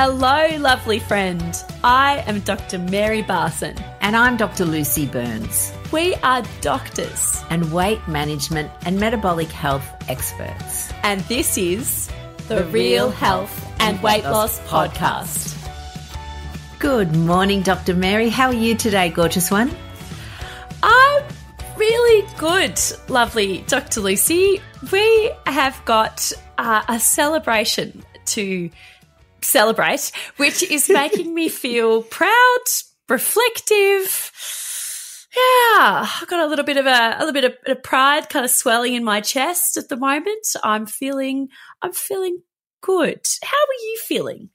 Hello, lovely friend. I am Dr. Mary Barson. And I'm Dr. Lucy Burns. We are doctors and weight management and metabolic health experts. And this is the, the Real Health and Weight Loss Podcast. Good morning, Dr. Mary. How are you today, gorgeous one? I'm really good, lovely Dr. Lucy. We have got uh, a celebration to celebrate, which is making me feel proud, reflective. Yeah, I've got a little bit of a, a little bit of, of pride kind of swelling in my chest at the moment. I'm feeling, I'm feeling good. How are you feeling?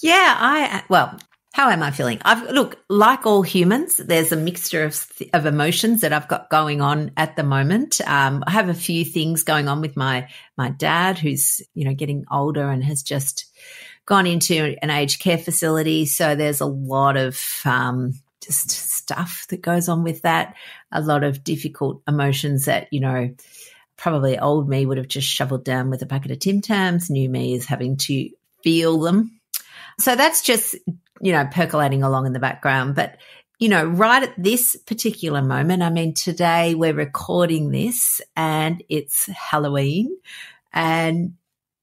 Yeah, I, well, how am I feeling? I've look like all humans. There's a mixture of of emotions that I've got going on at the moment. Um, I have a few things going on with my my dad, who's you know getting older and has just gone into an aged care facility. So there's a lot of um, just stuff that goes on with that. A lot of difficult emotions that you know probably old me would have just shoveled down with a packet of Tim Tams. New me is having to feel them. So that's just you know, percolating along in the background. But, you know, right at this particular moment, I mean, today we're recording this and it's Halloween. And,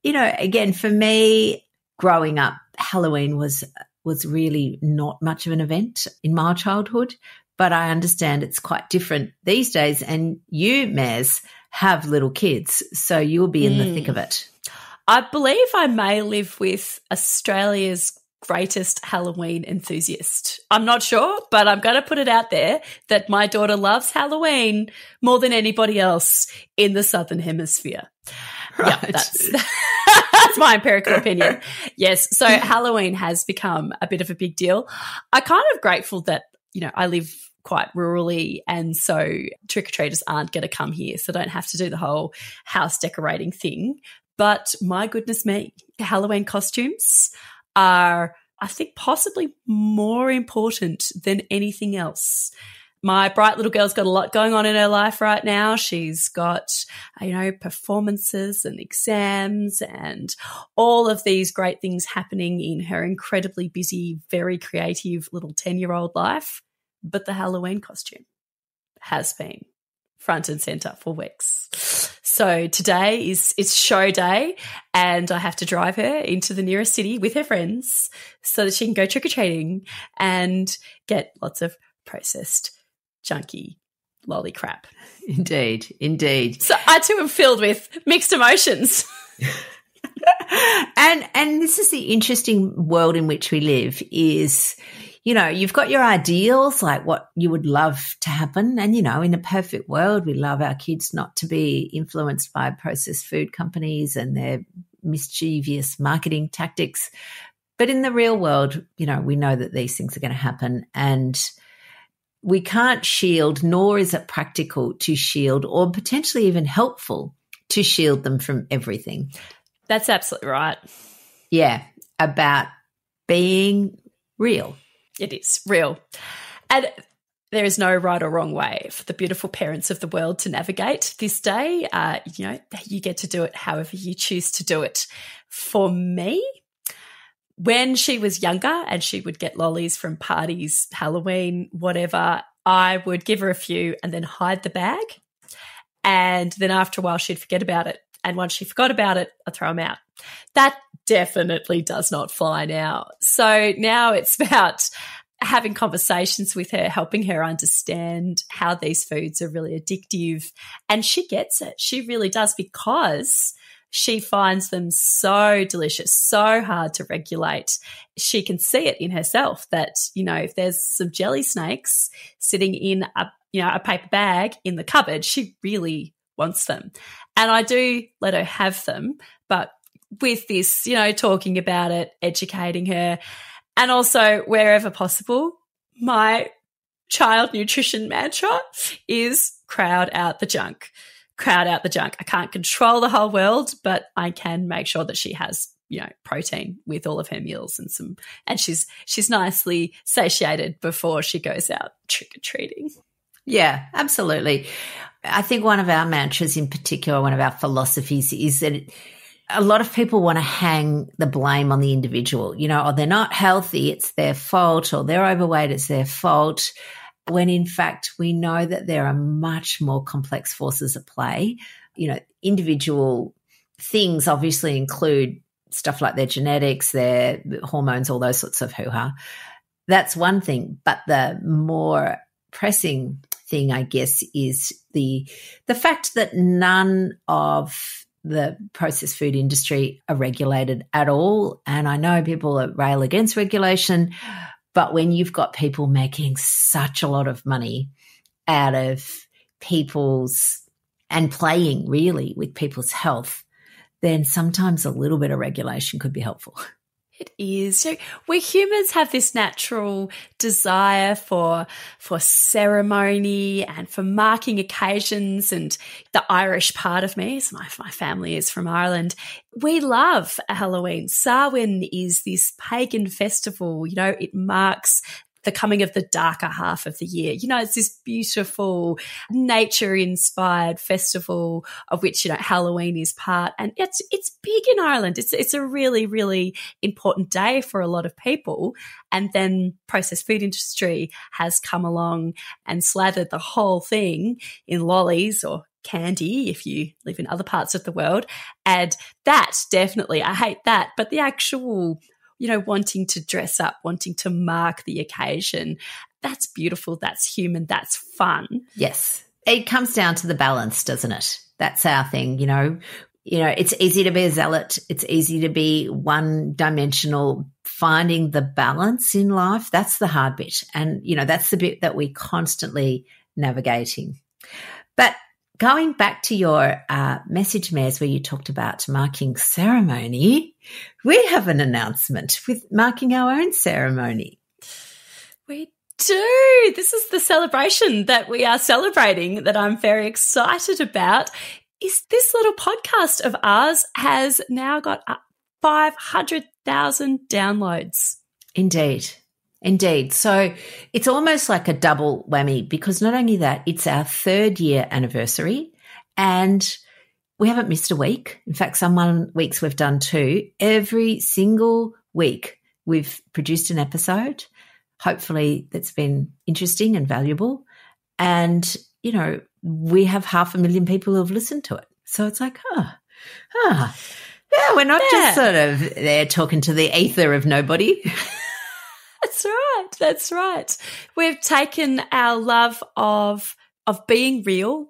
you know, again, for me, growing up, Halloween was, was really not much of an event in my childhood. But I understand it's quite different these days. And you, Maz, have little kids. So you'll be in mm. the thick of it. I believe I may live with Australia's greatest Halloween enthusiast. I'm not sure, but I'm going to put it out there that my daughter loves Halloween more than anybody else in the Southern Hemisphere. Right. Yeah, that's, that's my empirical opinion. Yes. So Halloween has become a bit of a big deal. I'm kind of grateful that, you know, I live quite rurally and so trick or treaters aren't going to come here so don't have to do the whole house decorating thing but my goodness me halloween costumes are, I think, possibly more important than anything else. My bright little girl's got a lot going on in her life right now. She's got, you know, performances and exams and all of these great things happening in her incredibly busy, very creative little 10 year old life. But the Halloween costume has been front and center for weeks. So today is it's show day and I have to drive her into the nearest city with her friends so that she can go trick or treating and get lots of processed junky lolly crap. Indeed, indeed. So I too am filled with mixed emotions. and and this is the interesting world in which we live is you know, you've got your ideals, like what you would love to happen. And, you know, in a perfect world, we love our kids not to be influenced by processed food companies and their mischievous marketing tactics. But in the real world, you know, we know that these things are going to happen. And we can't shield, nor is it practical to shield or potentially even helpful to shield them from everything. That's absolutely right. Yeah, about being real it is real. And there is no right or wrong way for the beautiful parents of the world to navigate this day. Uh, you know, you get to do it however you choose to do it. For me, when she was younger and she would get lollies from parties, Halloween, whatever, I would give her a few and then hide the bag. And then after a while, she'd forget about it. And once she forgot about it, I'd throw them out. That definitely does not fly now. So now it's about having conversations with her, helping her understand how these foods are really addictive. And she gets it. She really does because she finds them so delicious, so hard to regulate. She can see it in herself that, you know, if there's some jelly snakes sitting in a, you know, a paper bag in the cupboard, she really wants them. And I do let her have them, but with this, you know, talking about it, educating her, and also wherever possible, my child nutrition mantra is crowd out the junk. Crowd out the junk. I can't control the whole world, but I can make sure that she has you know protein with all of her meals and some and she's she's nicely satiated before she goes out trick-or-treating yeah absolutely i think one of our mantras in particular one of our philosophies is that a lot of people want to hang the blame on the individual. You know, oh, they're not healthy, it's their fault, or they're overweight, it's their fault. When in fact, we know that there are much more complex forces at play. You know, individual things obviously include stuff like their genetics, their hormones, all those sorts of hoo ha. That's one thing. But the more pressing thing, I guess, is the the fact that none of the processed food industry are regulated at all. And I know people rail against regulation, but when you've got people making such a lot of money out of people's and playing really with people's health, then sometimes a little bit of regulation could be helpful. It is. So we humans have this natural desire for for ceremony and for marking occasions. And the Irish part of me, so my my family is from Ireland. We love Halloween. Samhain is this pagan festival. You know, it marks the coming of the darker half of the year. You know, it's this beautiful nature inspired festival of which, you know, Halloween is part. And it's, it's big in Ireland. It's, it's a really, really important day for a lot of people. And then processed food industry has come along and slathered the whole thing in lollies or candy if you live in other parts of the world. And that definitely, I hate that. But the actual you know, wanting to dress up, wanting to mark the occasion. That's beautiful. That's human. That's fun. Yes. It comes down to the balance, doesn't it? That's our thing, you know. You know, it's easy to be a zealot. It's easy to be one dimensional. Finding the balance in life, that's the hard bit. And, you know, that's the bit that we're constantly navigating. But going back to your uh, message, Mares, where you talked about marking ceremony, we have an announcement with marking our own ceremony. We do. This is the celebration that we are celebrating that I'm very excited about. Is this little podcast of ours has now got 500,000 downloads. Indeed. Indeed. So it's almost like a double whammy because not only that, it's our third year anniversary and we haven't missed a week. In fact, some one weeks we've done two. Every single week we've produced an episode. Hopefully that's been interesting and valuable. And, you know, we have half a million people who have listened to it. So it's like, ah, oh, ah. Yeah, we're not yeah. just sort of there talking to the ether of nobody. That's right. We've taken our love of of being real,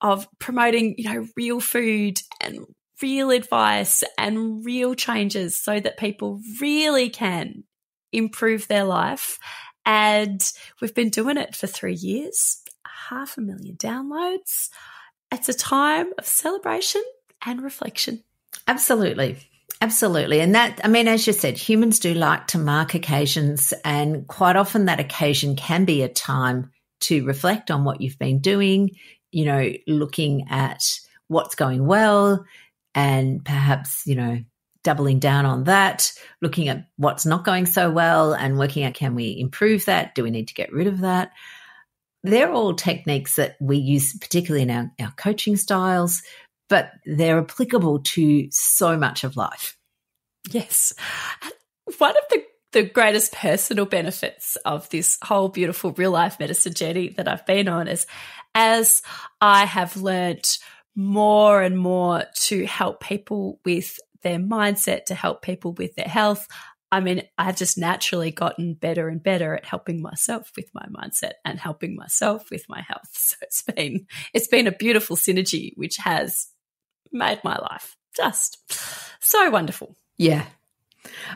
of promoting, you know, real food and real advice and real changes so that people really can improve their life. And we've been doing it for three years, half a million downloads. It's a time of celebration and reflection. Absolutely. Absolutely. And that, I mean, as you said, humans do like to mark occasions, and quite often that occasion can be a time to reflect on what you've been doing, you know, looking at what's going well and perhaps, you know, doubling down on that, looking at what's not going so well and working out can we improve that? Do we need to get rid of that? They're all techniques that we use, particularly in our, our coaching styles, but they're applicable to so much of life. Yes. One of the the greatest personal benefits of this whole beautiful real life medicine journey that I've been on is as I have learned more and more to help people with their mindset, to help people with their health. I mean, I've just naturally gotten better and better at helping myself with my mindset and helping myself with my health. So it's been it's been a beautiful synergy which has made my life just so wonderful. Yeah.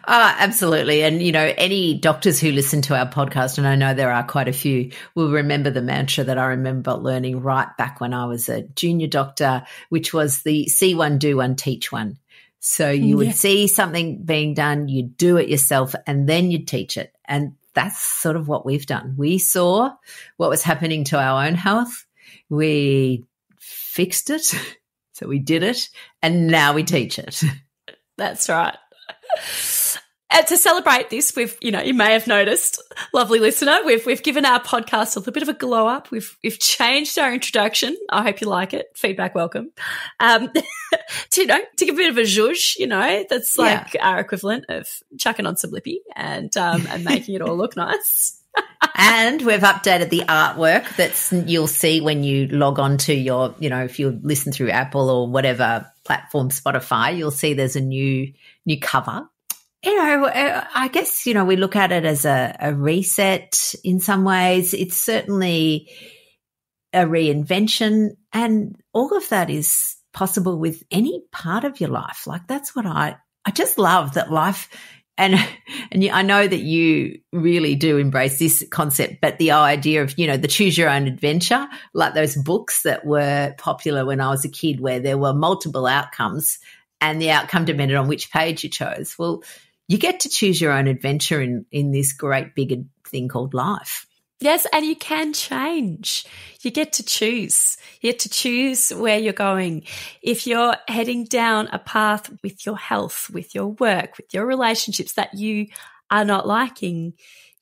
Uh, absolutely. And, you know, any doctors who listen to our podcast, and I know there are quite a few, will remember the mantra that I remember learning right back when I was a junior doctor, which was the see one, do one, teach one. So you would see something being done, you'd do it yourself, and then you'd teach it. And that's sort of what we've done. We saw what was happening to our own health. We fixed it So we did it and now we teach it. That's right. And to celebrate this, we've, you know, you may have noticed, lovely listener, we've we've given our podcast a little bit of a glow up. We've we've changed our introduction. I hope you like it. Feedback welcome. Um, you know, to give a bit of a zhuzh, you know, that's like yeah. our equivalent of chucking on some lippy and um, and making it all look nice. And we've updated the artwork that's you'll see when you log on to your, you know, if you listen through Apple or whatever platform, Spotify, you'll see there's a new new cover. You know, uh, I guess you know we look at it as a, a reset in some ways. It's certainly a reinvention, and all of that is possible with any part of your life. Like that's what I I just love that life and and I know that you really do embrace this concept, but the idea of you know the choose your own adventure, like those books that were popular when I was a kid, where there were multiple outcomes, and the outcome depended on which page you chose. Well, you get to choose your own adventure in in this great big thing called life. Yes, and you can change. You get to choose. You get to choose where you're going. If you're heading down a path with your health, with your work, with your relationships that you are not liking,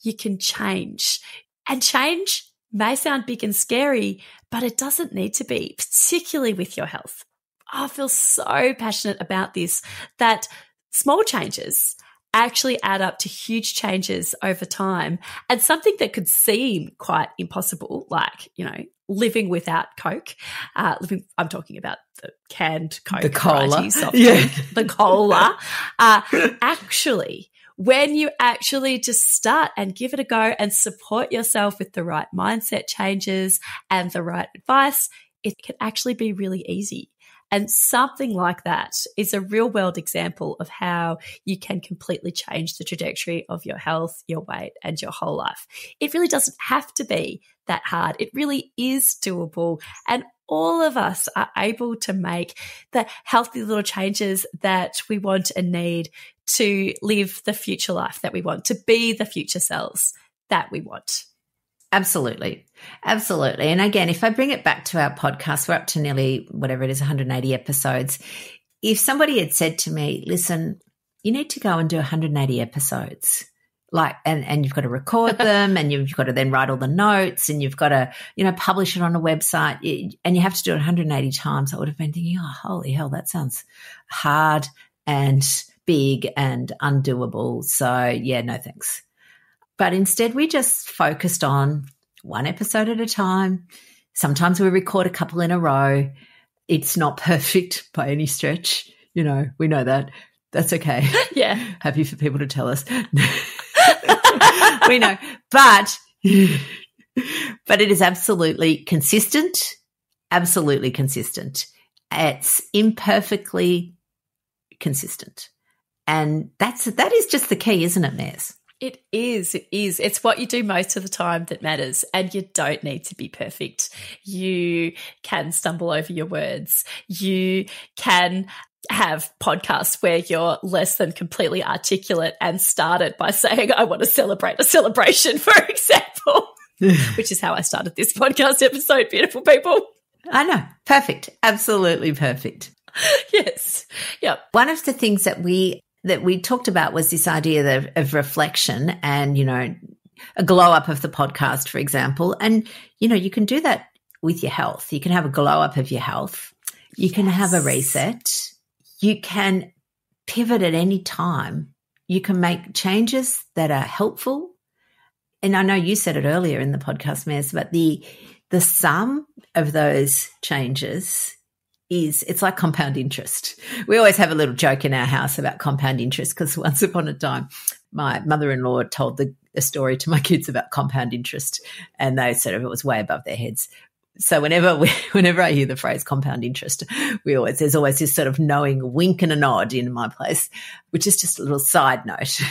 you can change. And change may sound big and scary, but it doesn't need to be, particularly with your health. I feel so passionate about this that small changes actually add up to huge changes over time. And something that could seem quite impossible, like, you know, living without Coke, uh, living, I'm talking about the canned Coke, the cola, yeah. the cola, uh, actually, when you actually just start and give it a go and support yourself with the right mindset changes and the right advice, it can actually be really easy. And something like that is a real world example of how you can completely change the trajectory of your health, your weight, and your whole life. It really doesn't have to be that hard. It really is doable. And all of us are able to make the healthy little changes that we want and need to live the future life that we want, to be the future selves that we want. Absolutely. Absolutely. And again, if I bring it back to our podcast, we're up to nearly whatever it is, 180 episodes. If somebody had said to me, listen, you need to go and do 180 episodes, like, and, and you've got to record them and you've got to then write all the notes and you've got to, you know, publish it on a website and you have to do it 180 times. I would have been thinking, oh, holy hell, that sounds hard and big and undoable. So, yeah, no thanks. But instead, we just focused on one episode at a time. Sometimes we record a couple in a row. It's not perfect by any stretch. You know, we know that. That's okay. Yeah. Happy for people to tell us. we know. But but it is absolutely consistent. Absolutely consistent. It's imperfectly consistent. And that's that is just the key, isn't it, Mez? It is. It is. It's what you do most of the time that matters. And you don't need to be perfect. You can stumble over your words. You can have podcasts where you're less than completely articulate and start it by saying, I want to celebrate a celebration, for example, which is how I started this podcast episode, beautiful people. I know. Perfect. Absolutely perfect. yes. Yep. One of the things that we that we talked about was this idea of, of reflection and, you know, a glow up of the podcast, for example. And, you know, you can do that with your health. You can have a glow up of your health. You can have a reset. You can pivot at any time. You can make changes that are helpful. And I know you said it earlier in the podcast, Mez, but the the sum of those changes is it's like compound interest. We always have a little joke in our house about compound interest because once upon a time, my mother in law told the, a story to my kids about compound interest, and they sort of it was way above their heads. So whenever we, whenever I hear the phrase compound interest, we always there's always this sort of knowing wink and a nod in my place, which is just a little side note.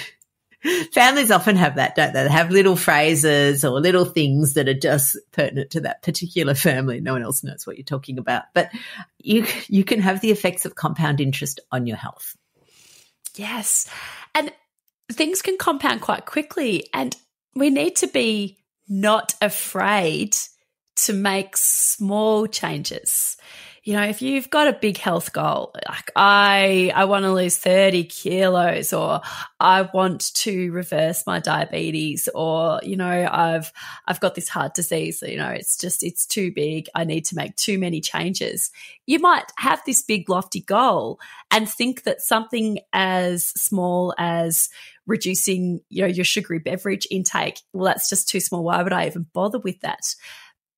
Families often have that, don't they? They have little phrases or little things that are just pertinent to that particular family. No one else knows what you're talking about, but you you can have the effects of compound interest on your health. Yes, and things can compound quite quickly, and we need to be not afraid to make small changes you know, if you've got a big health goal, like I, I want to lose 30 kilos or I want to reverse my diabetes or, you know, I've, I've got this heart disease, you know, it's just, it's too big. I need to make too many changes. You might have this big lofty goal and think that something as small as reducing, you know, your sugary beverage intake, well, that's just too small. Why would I even bother with that?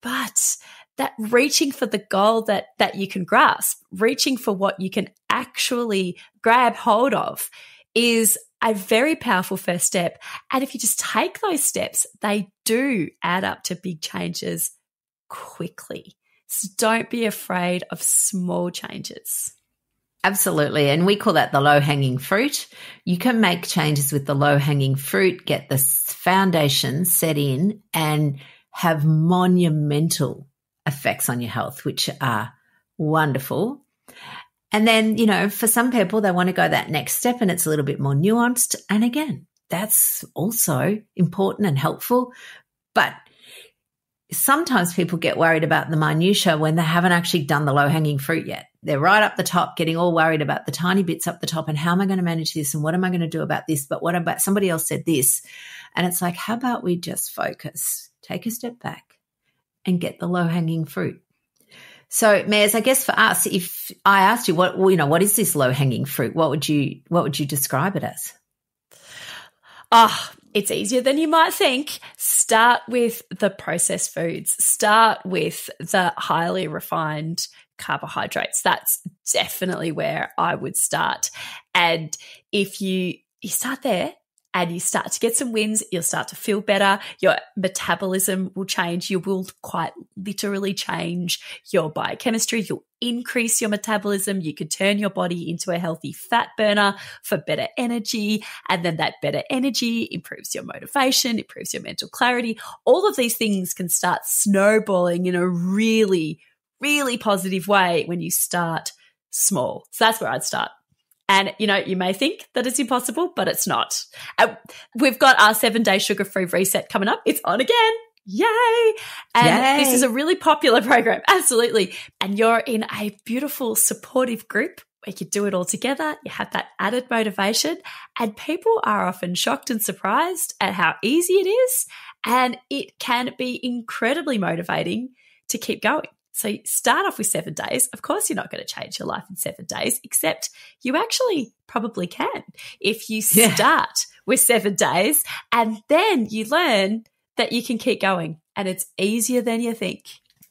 But that reaching for the goal that that you can grasp, reaching for what you can actually grab hold of is a very powerful first step. And if you just take those steps, they do add up to big changes quickly. So don't be afraid of small changes. Absolutely. And we call that the low hanging fruit. You can make changes with the low hanging fruit, get the foundation set in, and have monumental effects on your health, which are wonderful. And then, you know, for some people, they want to go that next step and it's a little bit more nuanced. And again, that's also important and helpful. But sometimes people get worried about the minutia when they haven't actually done the low hanging fruit yet. They're right up the top, getting all worried about the tiny bits up the top and how am I going to manage this and what am I going to do about this? But what about somebody else said this? And it's like, how about we just focus, take a step back and get the low hanging fruit. So, Mares, I guess for us, if I asked you what you know, what is this low hanging fruit? What would you what would you describe it as? Ah, oh, it's easier than you might think. Start with the processed foods. Start with the highly refined carbohydrates. That's definitely where I would start. And if you you start there and you start to get some wins, you'll start to feel better. Your metabolism will change. You will quite literally change your biochemistry. You'll increase your metabolism. You could turn your body into a healthy fat burner for better energy. And then that better energy improves your motivation, improves your mental clarity. All of these things can start snowballing in a really, really positive way when you start small. So that's where I'd start. And, you know, you may think that it's impossible, but it's not. Uh, we've got our seven day sugar free reset coming up. It's on again. Yay. And Yay. this is a really popular program. Absolutely. And you're in a beautiful supportive group where you do it all together. You have that added motivation and people are often shocked and surprised at how easy it is. And it can be incredibly motivating to keep going. So start off with seven days. Of course, you're not going to change your life in seven days, except you actually probably can if you start yeah. with seven days and then you learn that you can keep going and it's easier than you think.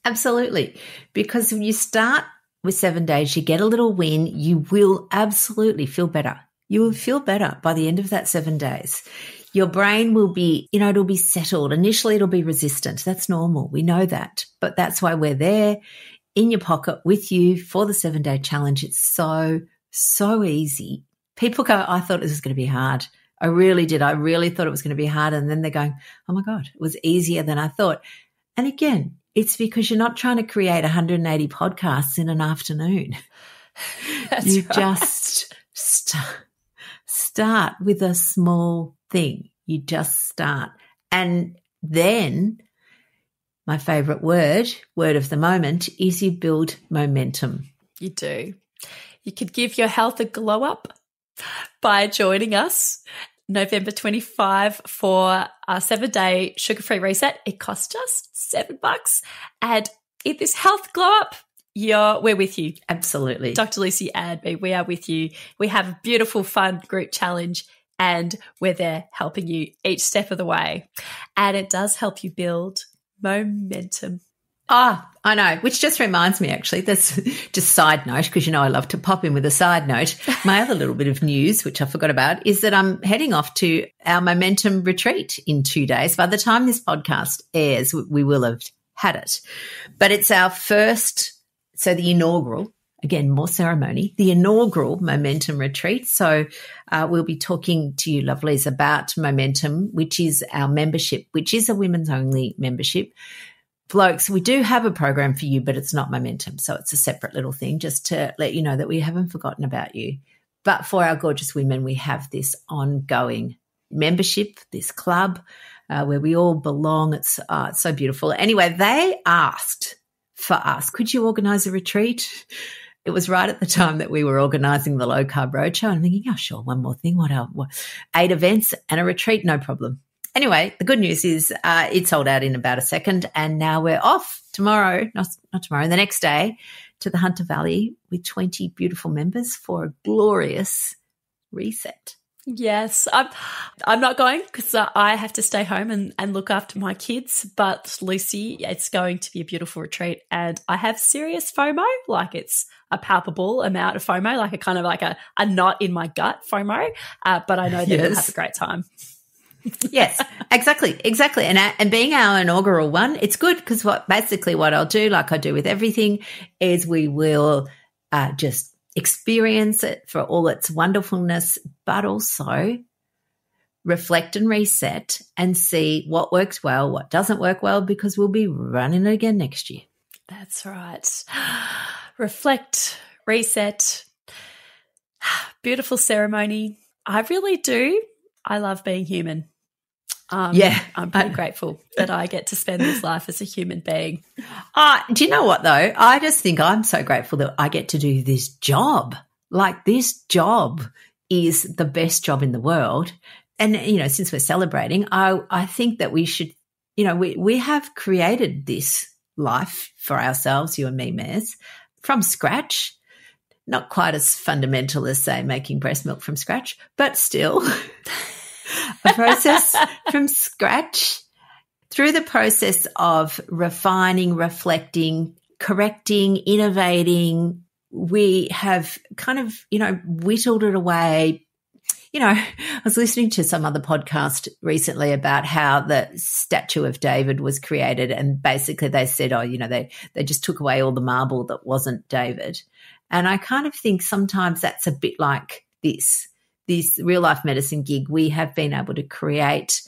Absolutely. Because when you start with seven days, you get a little win, you will absolutely feel better. You will feel better by the end of that seven days your brain will be, you know, it'll be settled. Initially, it'll be resistant. That's normal. We know that. But that's why we're there in your pocket with you for the seven day challenge. It's so, so easy. People go, I thought this was going to be hard. I really did. I really thought it was going to be hard. And then they're going, oh my God, it was easier than I thought. And again, it's because you're not trying to create 180 podcasts in an afternoon. That's you right. just st- start with a small thing. You just start. And then my favorite word, word of the moment, is you build momentum. You do. You could give your health a glow up by joining us November 25 for our seven day sugar free reset. It costs just seven bucks. And if this health glow up, you're, we're with you. Absolutely. Dr. Lucy Adby, we are with you. We have a beautiful, fun group challenge and we're there helping you each step of the way. And it does help you build momentum. Ah, oh, I know. Which just reminds me, actually, that's just side note, because you know I love to pop in with a side note. My other little bit of news, which I forgot about, is that I'm heading off to our momentum retreat in two days. By the time this podcast airs, we will have had it. But it's our first, so the inaugural again, more ceremony, the inaugural Momentum Retreat. So uh, we'll be talking to you, lovelies, about Momentum, which is our membership, which is a women's only membership. Blokes, we do have a program for you, but it's not Momentum. So it's a separate little thing just to let you know that we haven't forgotten about you. But for our gorgeous women, we have this ongoing membership, this club uh, where we all belong. It's, uh, it's so beautiful. Anyway, they asked for us. Could you organize a retreat? It was right at the time that we were organizing the low carb roadshow. I'm thinking, oh, sure, one more thing. What else? Eight events and a retreat, no problem. Anyway, the good news is uh, it sold out in about a second, and now we're off tomorrow, not, not tomorrow, the next day to the Hunter Valley with 20 beautiful members for a glorious reset. Yes, I'm. I'm not going because I have to stay home and, and look after my kids. But Lucy, it's going to be a beautiful retreat, and I have serious FOMO. Like it's a palpable amount of FOMO, like a kind of like a, a knot in my gut FOMO. Uh, but I know that yes. we'll have a great time. yes, exactly, exactly. And and being our inaugural one, it's good because what basically what I'll do, like I do with everything, is we will uh, just experience it for all its wonderfulness, but also reflect and reset and see what works well, what doesn't work well, because we'll be running it again next year. That's right. Reflect, reset. Beautiful ceremony. I really do. I love being human. Um, yeah, I'm pretty grateful that I get to spend this life as a human being. Uh, do you know what though? I just think I'm so grateful that I get to do this job. Like this job is the best job in the world. And you know, since we're celebrating, I I think that we should, you know, we we have created this life for ourselves, you and me, Mez, from scratch. Not quite as fundamental as say making breast milk from scratch, but still. a process from scratch through the process of refining, reflecting, correcting, innovating. We have kind of, you know, whittled it away. You know, I was listening to some other podcast recently about how the statue of David was created, and basically they said, "Oh, you know, they they just took away all the marble that wasn't David." And I kind of think sometimes that's a bit like this this real life medicine gig, we have been able to create,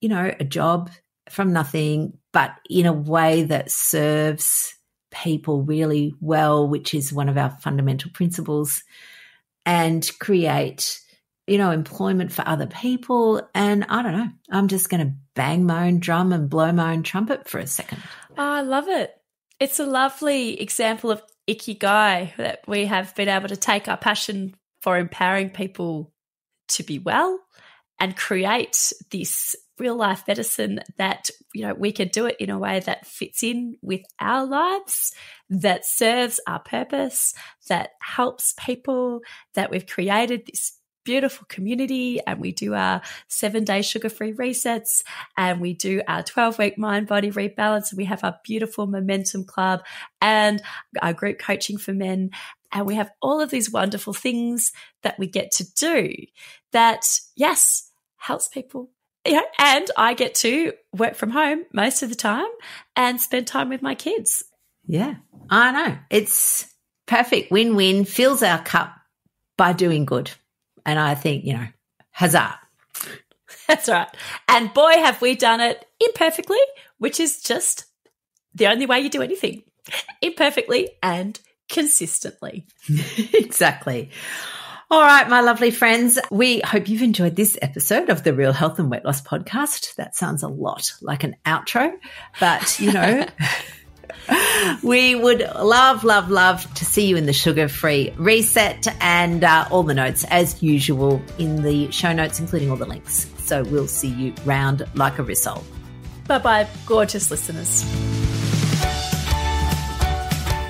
you know, a job from nothing, but in a way that serves people really well, which is one of our fundamental principles, and create, you know, employment for other people. And I don't know, I'm just going to bang my own drum and blow my own trumpet for a second. Oh, I love it. It's a lovely example of ikigai that we have been able to take our passion for empowering people to be well and create this real life medicine that you know we can do it in a way that fits in with our lives that serves our purpose that helps people that we've created this beautiful community and we do our seven day sugar free resets and we do our 12 week mind body rebalance and we have our beautiful momentum club and our group coaching for men and we have all of these wonderful things that we get to do that, yes, helps people. Yeah, and I get to work from home most of the time and spend time with my kids. Yeah, I know. It's perfect win win, fills our cup by doing good. And I think, you know, huzzah. That's right. And boy, have we done it imperfectly, which is just the only way you do anything imperfectly and consistently. exactly. All right, my lovely friends, we hope you've enjoyed this episode of the Real Health and Weight Loss podcast. That sounds a lot like an outro, but you know, we would love, love, love to see you in the sugar free reset and uh, all the notes as usual in the show notes, including all the links. So we'll see you round like a rissole. Bye bye, gorgeous listeners.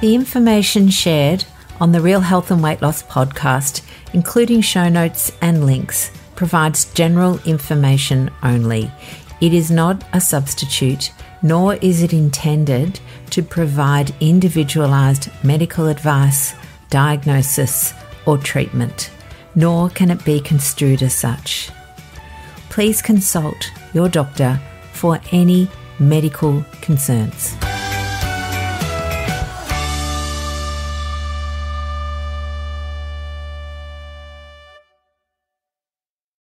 The information shared on the Real Health and Weight Loss podcast, including show notes and links, provides general information only. It is not a substitute, nor is it intended to provide individualized medical advice, diagnosis, or treatment, nor can it be construed as such. Please consult your doctor for any medical concerns.